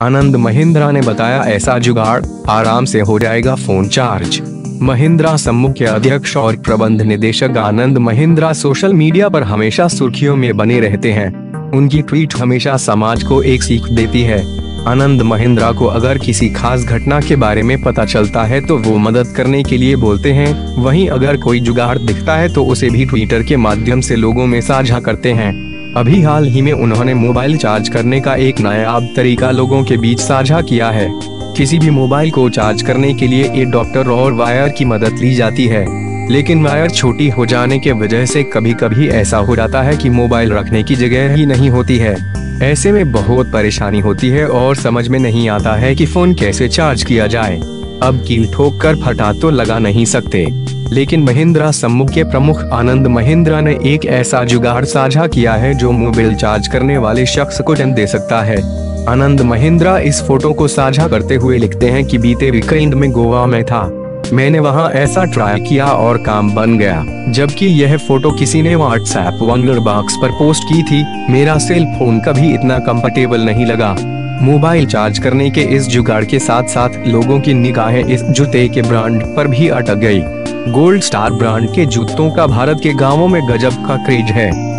आनंद महिंद्रा ने बताया, ऐसा जुगाड़ आराम से हो जाएगा फ़ोन चार्ज. महिंद्रा समूह के अध्यक्ष और प्रबंध निदेशक आनंद महिंद्रा सोशल मीडिया पर हमेशा सुर्खियों में बने रहते हैं। उनकी ट्वीट हमेशा समाज को एक सीख देती है। आनंद महिंद्रा को अगर किसी खास घटना के बारे में पता चलता है तो वो मदद करने के लिए बोलते हैं। वहीं अगर कोई जुगाड़ दिखता है तो उसे भी ट्विटर के माध्यम से लोगों में साझा करते हैं। अभी हाल ही में उन्होंने मोबाइल चार्ज करने का एक नायाब तरीका लोगों के बीच साझा किया है। किसी भी मोबाइल को चार्ज करने के लिए एक डॉक्टर और वायर की मदद ली जाती है। लेकिन वायर छोटी हो जाने के वजह से कभी कभी ऐसा हो जाता है कि मोबाइल रखने की जगह ही नहीं होती है। ऐसे में बहुत परेशानी होती है और समझ में नहीं आता है कि फ़ोन कैसे चार्ज किया जाए। अब कील ठोक कर फटा तो लगा नहीं सकते। लेकिन महिंद्रा समूह के प्रमुख आनंद महिंद्रा ने एक ऐसा जुगाड़ साझा किया है जो मोबाइल चार्ज करने वाले शख्स को जन्म दे सकता है। आनंद महिंद्रा इस फ़ोटो को साझा करते हुए लिखते हैं कि बीते वीकेंड में गोवा में था। मैंने वहाँ ऐसा ट्राई किया और काम बन गया। जबकि यह फ़ोटो किसी ने व्हाट्सएप वंडर बॉक्स पर पोस्ट की थी, मेरा सेल फ़ोन कभी इतना कंफर्टेबल नहीं लगा। मोबाइल चार्ज करने के इस जुगाड़ के साथ साथ लोगों की निगाहें इस जूते के ब्रांड पर भी अटक गई। गोल्ड स्टार ब्रांड के जूतों का भारत के गाँवों में गजब का क्रेज है।